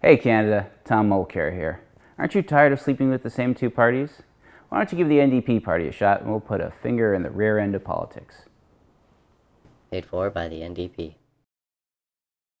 Hey Canada, Tom Mulcair here. Aren't you tired of sleeping with the same two parties? Why don't you give the NDP party a shot and we'll put a finger in the rear end of politics. Paid for by the NDP.